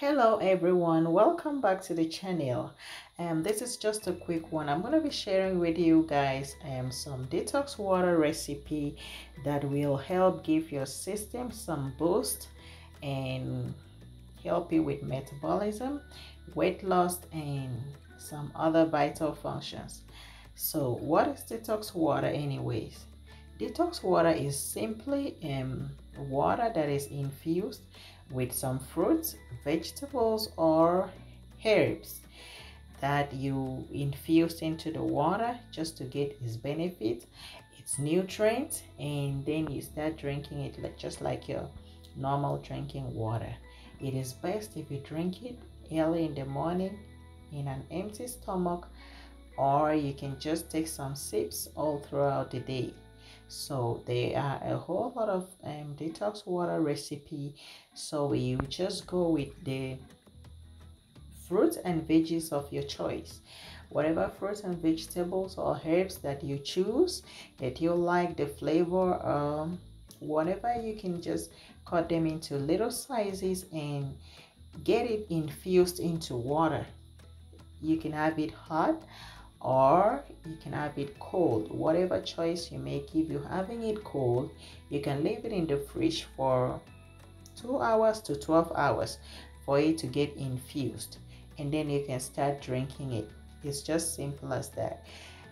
hello everyone. Welcome back to the channel. And um, this is just a quick one. I'm going to be sharing with you guys um, some detox water recipe that will help give your system some boost and help you with metabolism weight loss and some other vital functions. So what is detox water anyways? Detox water is simply um, water that is infused with some fruits, vegetables, or herbs that you infuse into the water just to get its benefit, its nutrients, and then you start drinking it just like your normal drinking water. It is best if you drink it early in the morning in an empty stomach or you can just take some sips all throughout the day so there are a whole lot of um, detox water recipe. So you just go with the fruits and veggies of your choice. Whatever fruits and vegetables or herbs that you choose that you like the flavor um whatever you can just cut them into little sizes and get it infused into water. You can have it hot or you can have it cold. Whatever choice you make if you're having it cold you can leave it in the fridge for two hours to 12 hours for it to get infused and then you can start drinking it. It's just simple as that.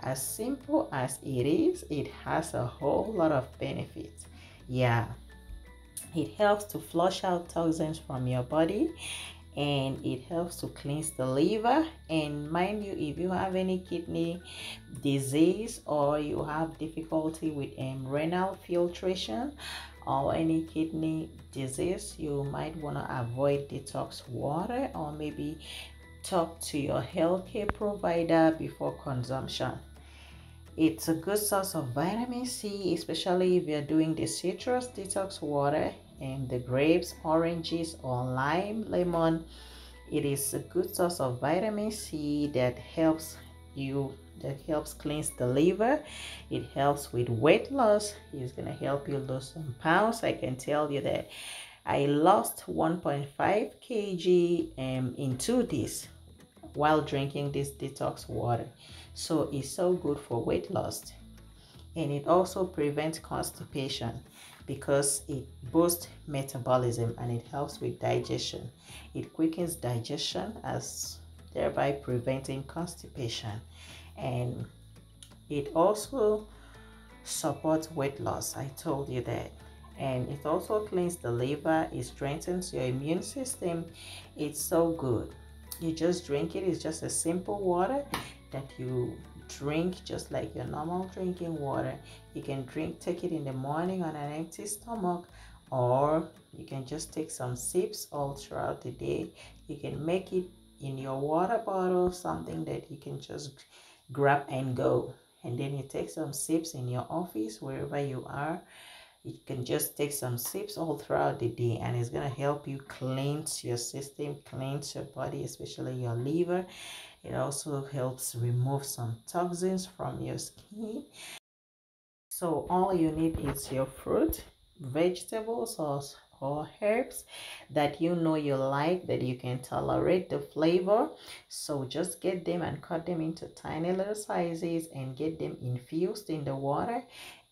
As simple as it is it has a whole lot of benefits. Yeah. It helps to flush out toxins from your body and it helps to cleanse the liver. And mind you if you have any kidney disease or you have difficulty with um, renal filtration or any kidney disease you might want to avoid detox water or maybe talk to your healthcare provider before consumption. It's a good source of vitamin c especially if you're doing the citrus detox water and the grapes, oranges, or lime, lemon. It is a good source of vitamin C that helps you that helps cleanse the liver. It helps with weight loss. It's gonna help you lose some pounds. I can tell you that i lost 1.5 kg um, in two days while drinking this detox water. So it's so good for weight loss. And it also prevents constipation because it boosts metabolism and it helps with digestion. It quickens digestion as thereby preventing constipation and it also supports weight loss. I told you that. And it also cleans the liver, it strengthens your immune system. It's so good. You just drink it, it's just a simple water that you drink just like your normal drinking water. You can drink take it in the morning on an empty stomach or you can just take some sips all throughout the day. You can make it in your water bottle something that you can just grab and go. And then you take some sips in your office wherever you are you can just take some sips all throughout the day and it's going to help you cleanse your system cleanse your body especially your liver it also helps remove some toxins from your skin. So all you need is your fruit, vegetables or, or herbs that you know you like, that you can tolerate the flavor. So just get them and cut them into tiny little sizes and get them infused in the water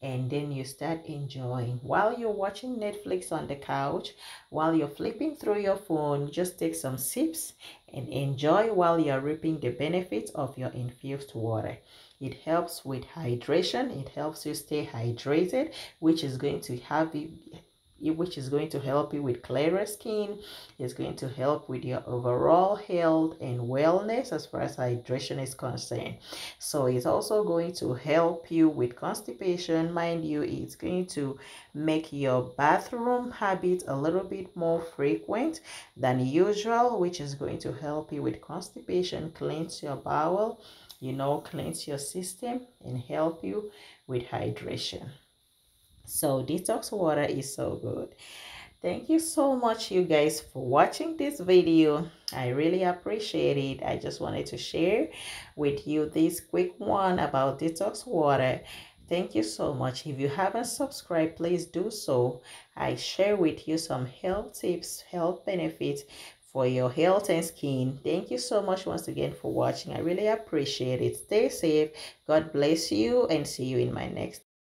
and then you start enjoying. While you're watching netflix on the couch while you're flipping through your phone just take some sips and enjoy while you're reaping the benefits of your infused water. It helps with hydration. It helps you stay hydrated which is going to have you which is going to help you with clearer skin it's going to help with your overall health and wellness as far as hydration is concerned. So it's also going to help you with constipation. Mind you it's going to make your bathroom habit a little bit more frequent than usual which is going to help you with constipation cleanse your bowel you know cleanse your system and help you with hydration so detox water is so good thank you so much you guys for watching this video i really appreciate it i just wanted to share with you this quick one about detox water thank you so much if you haven't subscribed please do so i share with you some health tips health benefits for your health and skin. Thank you so much once again for watching. I really appreciate it. Stay safe. God bless you and see you in my next